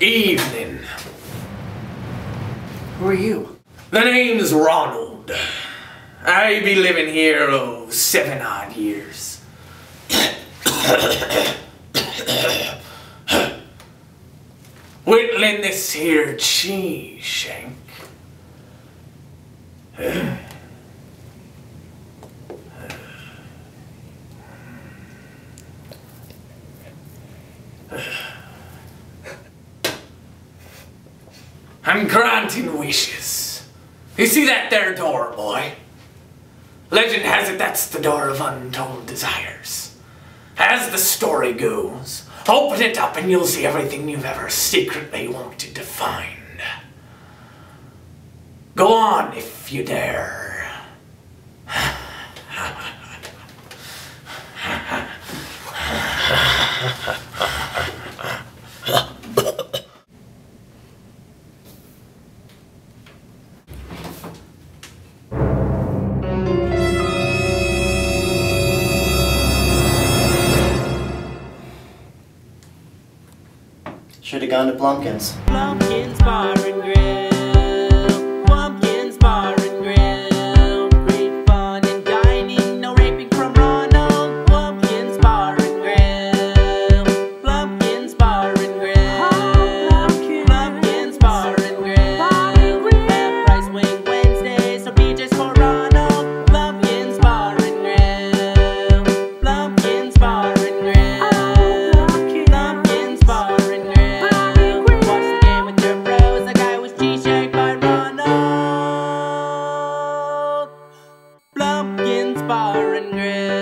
Evening. Who are you? The name's Ronald. I be living here, oh, seven odd years. Whittling this here cheese shank. I'm granting wishes. You see that there door, boy? Legend has it that's the door of untold desires. As the story goes, open it up and you'll see everything you've ever secretly wanted to find. Go on if you dare. Should have gone to Blumpkin's. Blumpkin's Bar and Grill.